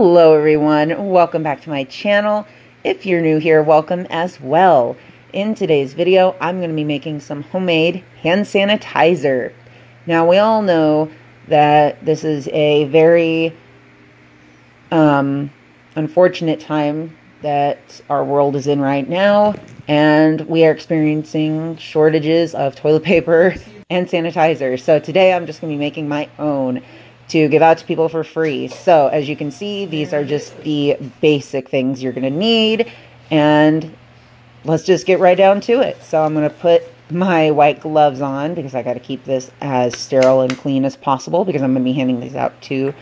Hello everyone, welcome back to my channel. If you're new here, welcome as well. In today's video, I'm going to be making some homemade hand sanitizer. Now we all know that this is a very um, unfortunate time that our world is in right now and we are experiencing shortages of toilet paper and sanitizer. So today I'm just going to be making my own to give out to people for free. So as you can see, these are just the basic things you're going to need. And let's just get right down to it. So I'm going to put my white gloves on because I got to keep this as sterile and clean as possible because I'm going to be handing these out to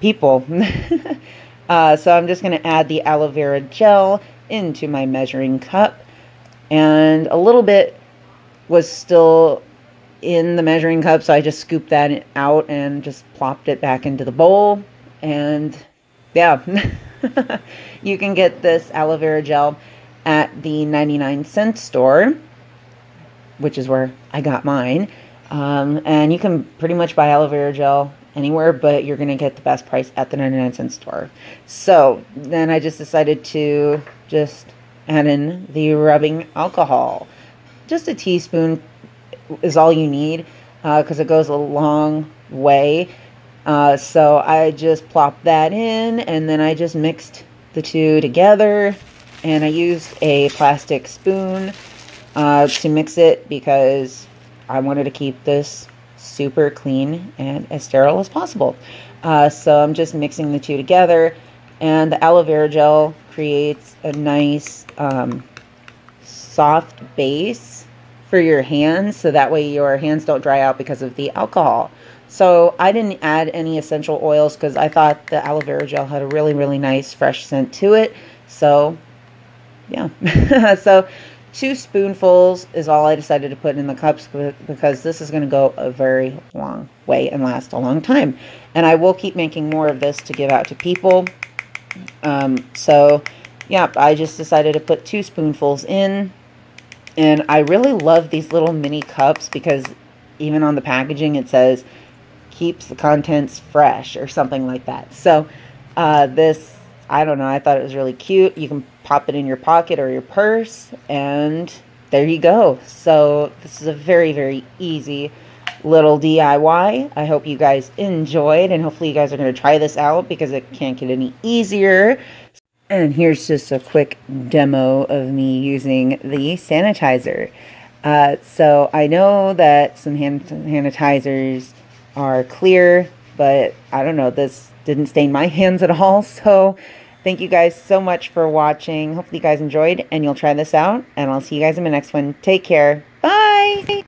people. uh, so I'm just going to add the aloe vera gel into my measuring cup. And a little bit was still in the measuring cup, so I just scooped that out and just plopped it back into the bowl. And yeah, you can get this aloe vera gel at the 99 cent store, which is where I got mine. Um, and you can pretty much buy aloe vera gel anywhere, but you're going to get the best price at the 99 cent store. So then I just decided to just add in the rubbing alcohol. Just a teaspoon is all you need because uh, it goes a long way. Uh, so I just plopped that in and then I just mixed the two together and I used a plastic spoon uh, to mix it because I wanted to keep this super clean and as sterile as possible. Uh, so I'm just mixing the two together and the aloe vera gel creates a nice um, soft base for your hands so that way your hands don't dry out because of the alcohol. So I didn't add any essential oils because I thought the aloe vera gel had a really, really nice fresh scent to it. So yeah, so two spoonfuls is all I decided to put in the cups because this is going to go a very long way and last a long time. And I will keep making more of this to give out to people. Um, so yeah, I just decided to put two spoonfuls in and I really love these little mini cups because even on the packaging it says keeps the contents fresh or something like that. So uh, this, I don't know, I thought it was really cute. You can pop it in your pocket or your purse and there you go. So this is a very, very easy little DIY. I hope you guys enjoyed and hopefully you guys are going to try this out because it can't get any easier. And here's just a quick demo of me using the sanitizer. Uh, so I know that some hand sanitizers are clear, but I don't know, this didn't stain my hands at all. So thank you guys so much for watching. Hopefully you guys enjoyed and you'll try this out. And I'll see you guys in the next one. Take care. Bye.